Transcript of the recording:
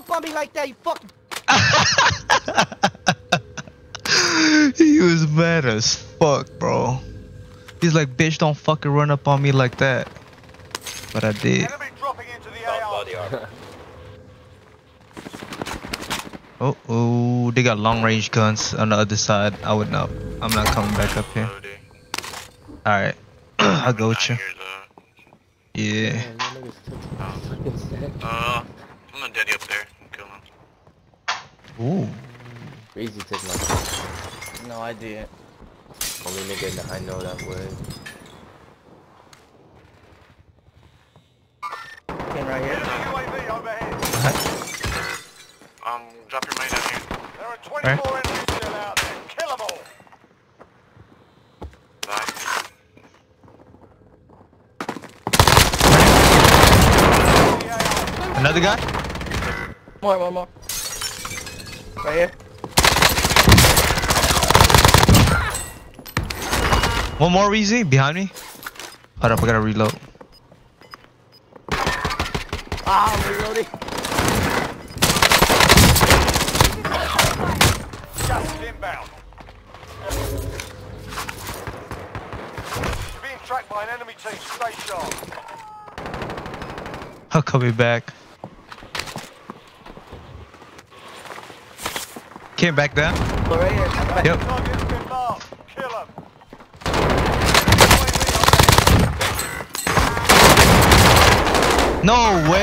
up on me like that, you fucking. he was mad as fuck, bro. He's like, bitch, don't fucking run up on me like that. But I did. Enemy dropping into the Found AR. body armor. Oh, oh, they got long range guns on the other side. I would not. I'm not coming back up here. Alright. I'll go with you. Uh, Yeah. Man, that nigga's took my fucking stack. Uh, I'm gonna daddy up there kill him. Ooh. Crazy took my. No, I didn't. Only nigga in the high know that would. Came right here. UAV. Um, drop your money down here. There are 24 enemies still out there. Kill them all. Bye. Another guy? More, more, more. Right here. One more Reezy behind me. Hold up, I gotta reload. Ah, I'm reloading. Gas inbound. You're being tracked by an enemy team. Stay sharp. I'll come back. Came back down. Right. Yep. No way.